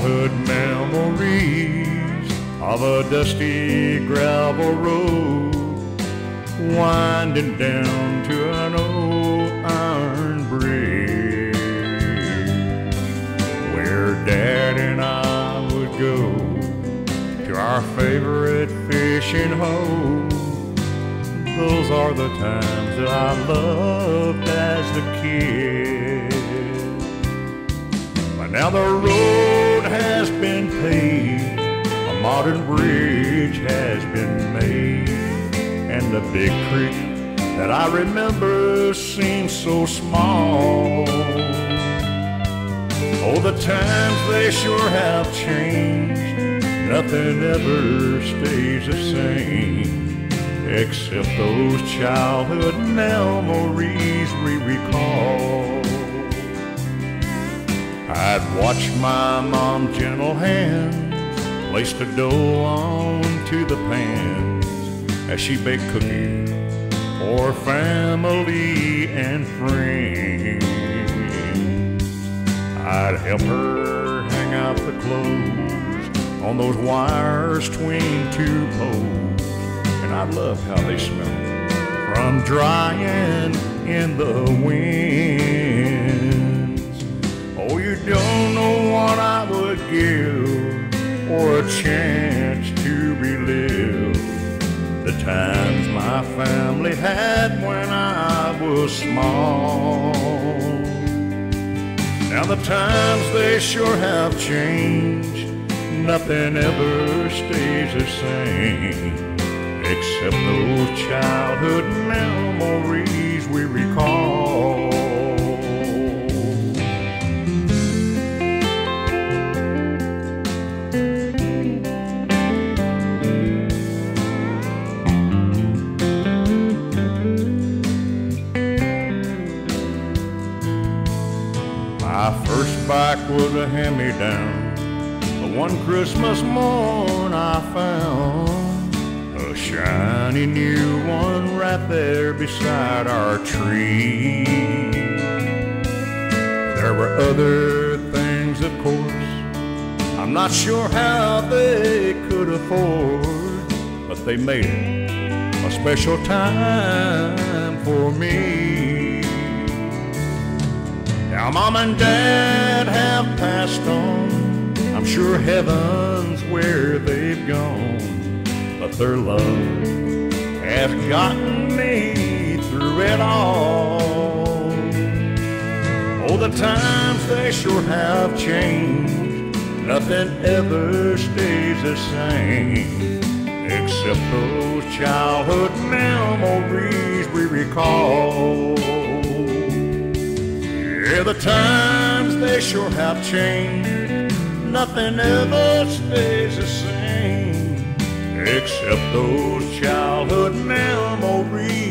Childhood memories of a dusty gravel road winding down to an old iron bridge where Dad and I would go to our favorite fishing hole. Those are the times that I loved as a kid. But now the road has been paved, a modern bridge has been made, and the big creek that I remember seems so small. Oh, the times they sure have changed. Nothing ever stays the same except those childhood memories we recall. Watch my mom's gentle hands place the dough onto the pans as she baked cookies for family and friends. I'd help her hang out the clothes on those wires between two poles, and I loved how they smelled from drying in the winds. Chance to relive the times my family had when I was small. Now the times they sure have changed. Nothing ever stays the same except those childhood memories we recall. Bike was a hand-me-down. The one Christmas morn I found a shiny new one right there beside our tree. There were other things, of course. I'm not sure how they could afford, but they made it a special time for me. Now, mom and dad passed on. I'm sure heaven's where they've gone, but their love has gotten me through it all. Oh, the times they sure have changed. Nothing ever stays the same except those childhood memories we recall. Yeah, the times sure have changed. Nothing ever stays the same except those childhood memories.